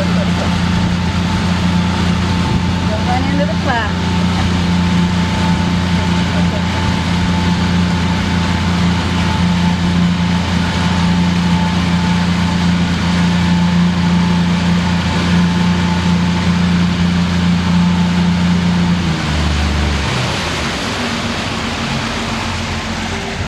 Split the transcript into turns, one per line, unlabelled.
Going into the flat.